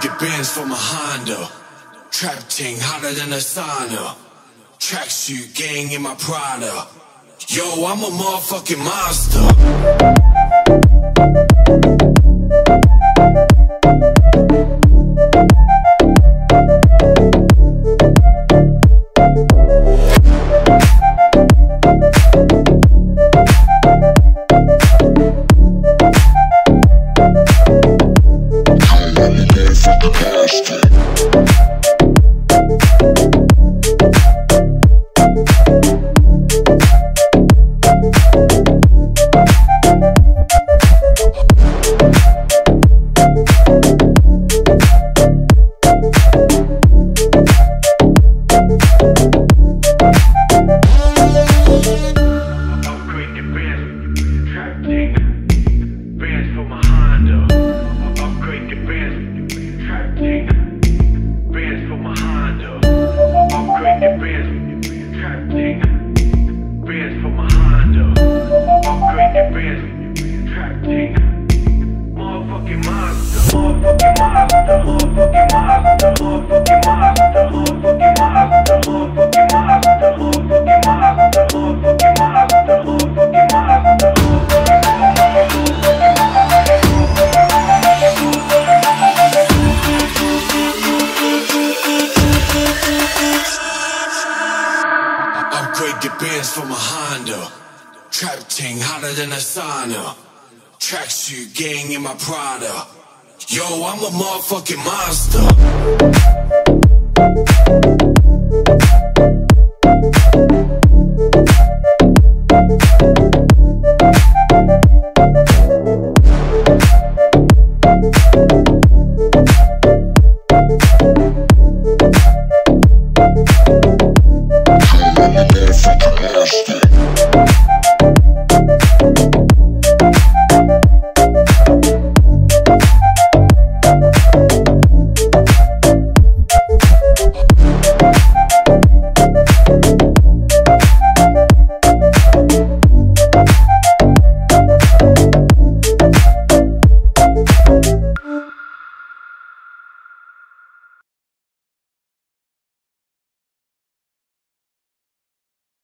Honda. Trap ting hotter than a sauna. Tracksuit gang in my Prada. Yo, I'm a motherfucking monster. in prison. God dang. The bands for my Honda. Trap ting hotter than a sauna. Tracksuit gang in my Prada. Yo, I'm a motherfucking monster. Motherfucking nasty